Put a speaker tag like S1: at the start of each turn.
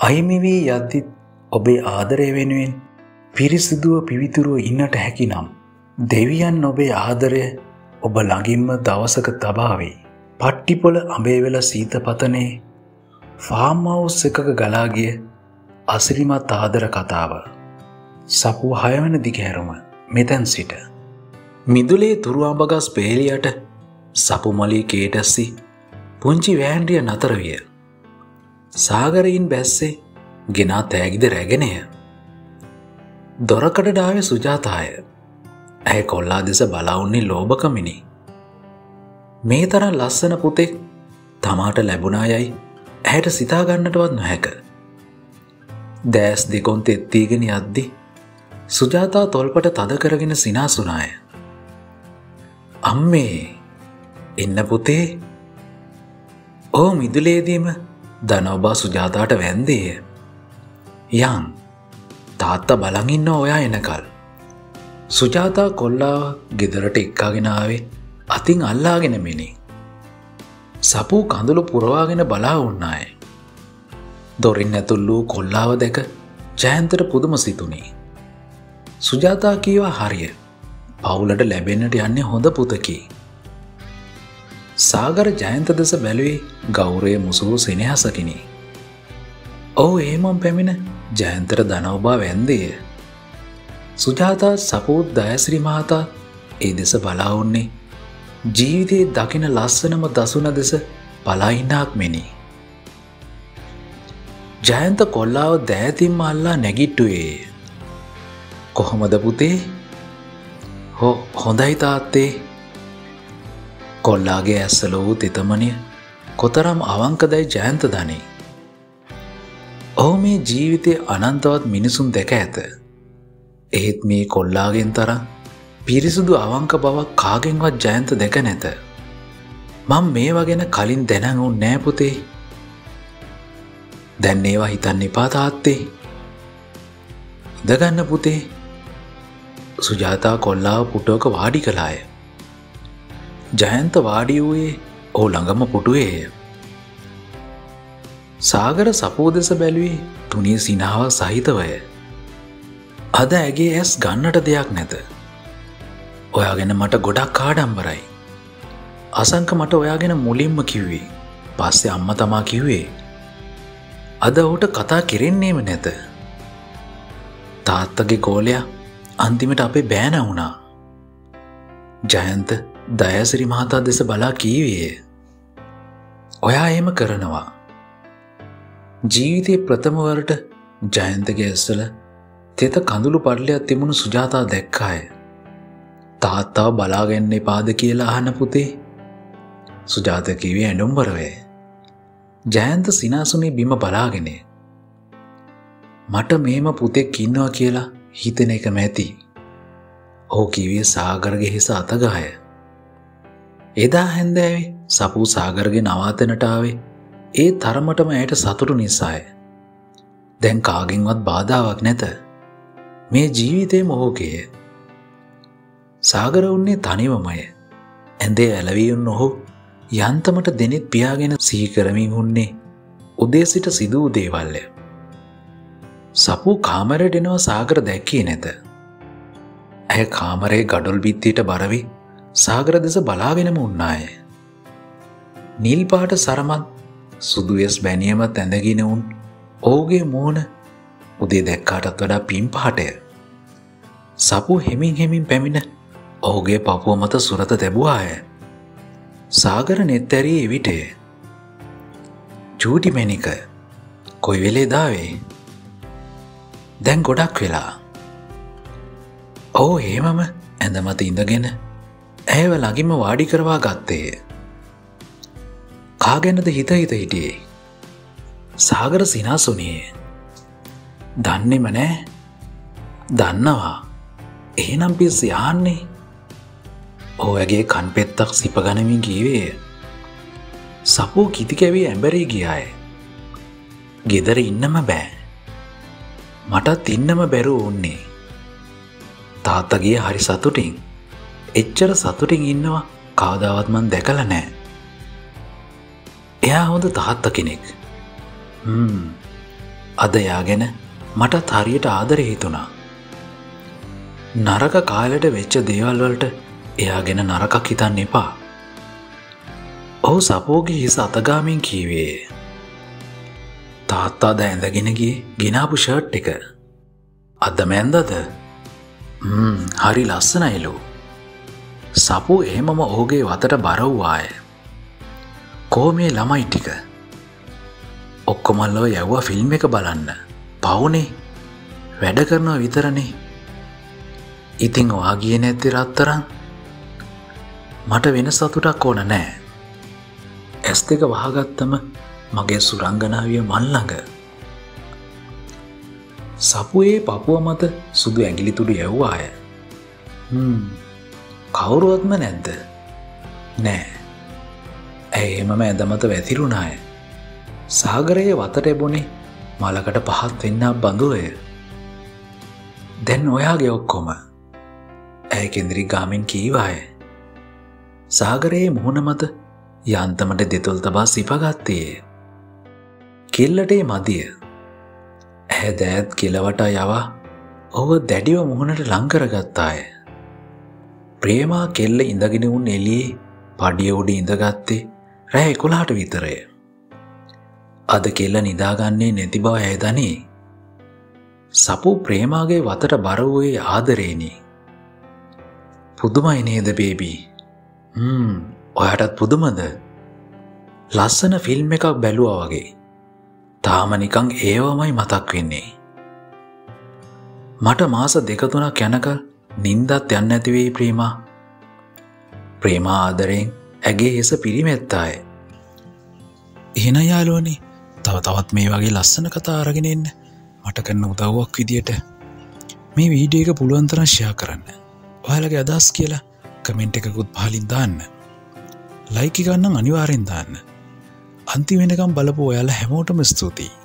S1: අහිමිවී යද්දිත් ඔබේ ආදරය වෙනුවෙන් පිරිසිදුව පිවිතුරුව ඉන්නට හැකි නම්. දෙවියන් ඔබේ ආදරය ඔබ ළඟින්ම දවසක තබාවේ. පට්ටිපොල අඹේවෙල සීත පතනේ ෆාම්මවුස් එකක ගලාගිය අසිරිමත් ආදර කතාව. සපු හයවන දිගහැරුම මෙතැන් සිට. මිදුලේ තුරුවාඹගස් පේලියට සපුමලී කේටස්සි පුංචි වෑන්ඩිය නතර විය. සාගරයින් බැස්සේ ගෙනා තෑගිද රැගෙනය. දොරකටඩාව සුජාතාය ඇය කොල්ලා දෙස බලාඋන්නේ ලෝභකමිනි. මේ තරන් ලස්සන පුතෙක් තමාට ලැබුණායයි ඇයට සිතාගන්නටවත් නොහැක. දෑස් දෙකොන් තෙත්තීගෙන යද්දි සුජාතා තොල්පට තද කරගෙන සිනාසුනාය. අම්මේ එන්න පුතේ ඕ මිදුලේදීම දනවබා සුජාතාට වැන්දේය. යන් තාත්ත බලඟින්න ඔයා එනකල්. සුජාතා කොල්ලා ගෙදරට එක්කාගෙනාවේ අතින් අල්ලාගෙන මිනි. සපූ කඳුළු පුරවාගෙන බලා උන්නාය. දොරින් ඇතුල්ලූ කොල්ලාව දැක ජයන්තර පුදුම සිතුනේ. සුජාතා කීවා හරිය පවුලට ලැබෙන්නට යන්නේ හොඳ පුතකි. සාගර ජයන්ත දෙස බැලුවේ ගෞරය මුසුහු සෙනහසකිනි. ඔහු ඒමම් පැමිණ ජයන්තර දනවබා වැන්දේය. සුජාතා සපූත් දයසිරි මහතා ඒ දෙස බලාඋන්නේ ජීවිතයේ දකින ලස්සනම දසුන දෙස පලාඉන්නාක් මෙනි. ජයන්ත කොල්ලාව දෑතින්ම අල්ලා නැගිට්ටුවේ. කොහොමද පුතේ හෝ හොඳයි තාත්තේ කොල්ලාගේ ඇස්සල වූ තෙතමනය කොතරම් අවංකදයි ජයන්ත ධනේ. ඔහු මේ ජීවිතය අනන්තවත් මිනිසුන් දැක ඇත. එහෙත් මේ කොල්ලාගෙන් තර පිරිසුදු අවංක බවක් කාගෙන්වත් ජයන්ත දැක නැත. මං මේවා ගැන කලින් දැනඟ උන් නෑපුතේ දැන් ඒවා හිතන්න එපා තාත්තේ ඉදගන්න පුතේ සුජාතා කොල්ලාව පුටෝක වාඩි කලාය. ජයන්ත වාඩි වූයේ ඕ ළඟම පුටුවේය. සාගර සපෝ දෙස බැලුවේ තුනී සිනාව සහිතවය. අද ඇගේ ඇස් ගන්නට දෙයක් නැත. ඔයාගෙන මට ගොඩක් කාඩම්බරයි. අසංක මට ඔයාගෙන මුලින්ම කිව්වේ පස්සේ අම්ම තමා කිව්වේ. අද ඔහුට කතා කෙරෙන්නේම නැත. තාත්තගේ ගෝලයා අන්තිමට අපේ බෑන වුණා. ජයන්ත දයසිරි මහතා දෙස බලා කීවයේ. ඔයා එම කරනවා. ජීවිතය ප්‍රථමවරට ජයන්තගේ ඇස්සල තෙත කඳුළු පඩලයක් තිබුණු සුජාතා දැක්කාය. තාත්තාව බලාගන්න පාද කියලා අහන පුතේ සුජාතකිවේ ඇඩුම්බරවේ. ජයන්ත සිනාසුනේ බිම බලාගෙනේ. මට මේම පුතෙක් ඉන්නවා කියලා හිතන එක මැති. ඕ කිවේ සාගරගේ හිස අතගාය. එදා හැන්දෑවේ සපූ සාගරගේ නවාතනටාවේ ඒ තරමටම ඇයට සතුටු නිසාය. දැන් කාගෙන්වත් බාධාවක් නැත. මේ ජීවිතය මොහෝකේය. සාගර උන්නේ තනිවමය. ඇඳේ ඇලවීුන් නොහු යන්තමට දෙනෙත් පියාගෙන සීකරමින් උන්නේ උදේ සිට සිදූ දේවල්ලය. සපු කාමරයට එනවා සාගර දැක්කේ නැත. ඇය කාමරයේ ගඩොල් බිත්තියට බරවි සාගර දෙස බලාගෙනම උන්නාය. නිල් පාට සරමත් සුදුවෙස් බැනියමත් ඇඳගෙන උන් ඕගේ මෝන උදේ දැක්කාටත් වඩා පින් පාටය. සපු හෙමින් හෙමින් පැමිණ ඔහුගේ පපුුව මත සුරත තැබවාය. සාගර නෙත්තැරී එවිටේ. චූටි මැනික කොයි වෙලේ දාවේ දැන් ගොඩක් වෙලා. ඕ ඒමම ඇඳමත ඉඳගෙන ඇයව ළඟිම වාඩි කරවා ගත්තේය. කාගැනද හිත හිත හිටියේ. සාගර සිනාසුනයේ. දන්නෙම නෑ දන්නවා එහෙනම් පිස් යන්නේ ඕයගේ කන්පෙත්තක් සිපගනමින් කීවේය. සපෝ කිතිකැවී ඇඹරී ගියාය. ගෙදර ඉන්නම බෑ. මටත් ඉන්නම බැරු ඕන්නේ. තාත්තගේ හරි සතුටින් එච්චර සතුටින් ඉන්නවා කාදාවත්මන් දැකල නෑ. එයා හොඳ තාත්ත කෙනෙක්. අද යාගෙන මටත් හරියට ආදර හිතුණා. නරක කාලට වෙච්ච දේවල්වලට එයා ගෙන නරකක් හිතන්න එපා. ඔහු සපෝගේ හිස අතගාමින් කීවේ. තාත්තා ද ඇඳගෙනගේ ගෙනාපු ෂර්ට් එක. අද මැන්දද හරි ලස්සනයිලු. සපු එහෙමම ඕගේ වතට බරව්වාය. කෝමේ ළමයි ටික. ඔක්කොමල්ලෝ යව්ව ෆිල්ම් එක බලන්න. පවුනේ වැඩ කරනවා විතරනේ. ඉතිං වාගිය නැති රත්තරන් මට වෙන සතුටක් ඕන නෑ. ඇස් දෙක වහගත්තම මගේ සුරංගනාවිය මල්ලඟ. සපුයේ පපුුව මත සුදු ඇගිලිතුඩු යැව්වාය. කවුරුවත්ම නැද්ද? නෑ. ඇයි එමම ඇදමත වැතිරුණාය. සාගරයේ වතට එබුණේ මලකට පහත් වෙන්න බඳුවය. දැන් ඔයාගේ ඔක්කොම ඇය කෙන්දිරි ගාමෙන් කීවාය. සාගරයේ මුහුණ මත යන්තමට දෙතුල් තබා සිපගත්තයේ. කෙල්ලටේ මදිය. ඇහැ දෑත් කෙලවටා යවා ඔව දැඩිව මුහුණට ලංකරගත්තාය. ප්‍රේමා කෙල්ල ඉඳගෙන උන් එලියේ පඩිය උඩ ඉඳගත්තේ රෑ එකොලාට විතරය. අද කෙල්ල නිදාගන්නේ නැති බව ඇයදනේ. සපු ප්‍රේමාගේ වතට බරවූයේ ආදරේනී. පුදුමයි නේද බේබී ඔයාටත් පුදුමද ලස්සන ෆිල්ම් එකක් බැලුවා වගේ තාම නිකං ඒවමයි මතක් වෙන්නේ මට මාස දෙකතුනක් යැනකල් නින්දත් යන්න ඇතිවෙයි ප්‍රීමා. ප්‍රේමා ආදරයෙන් ඇගේ හෙස පිරිමැත්තාය. එහෙන යාලුවනේ තව තවත් මේ වගේ ලස්සන කතා අරගෙන එන්න. මට කරන්න උදව්වක් විදියට මේ වීඩිය එක පුළුවන්තරංශයා කරන්න. ඔයාලගේ අදස් කියලා කමෙන්ට් එකකුත් පහලින් දාන්න. ලයිකි ගන්න අනිවාරෙන් දාන්න. අන්ති වෙනකම් බලපු ඔයාල හැමෝටම ස්තුතියි.